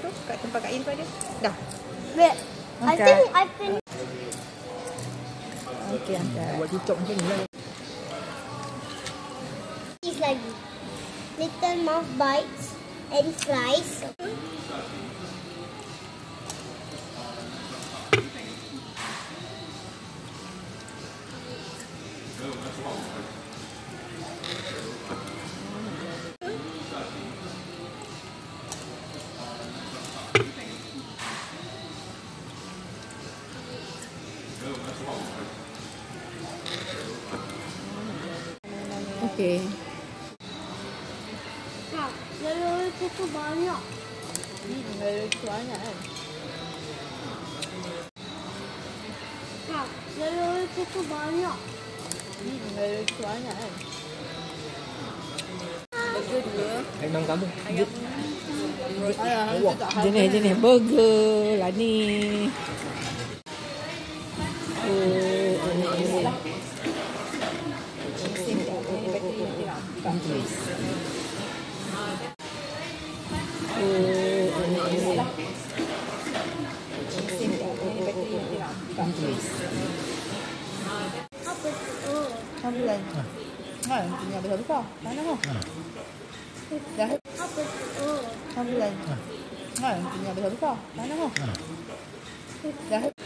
tu kat tempat Kak In tu ada. Dah. Wait. I Okay. think I think Okey, angkat. Buat cucuk macam ni lah. it's like little mouse bites and flies. Okey. Ha, lalu itu banyak. Hmm, ada tu banyak kan. Ha, lalu itu banyak. Hmm, ada tu banyak kan. Burger dua. Memang kamu. Ayam. Ayam. Jenis jenis burger lah ni. Apa tu? Sambulan. Ha, punya besar-besar. Mana kau? Dah. Sambulan. Ha, punya besar-besar. Mana kau? Dah.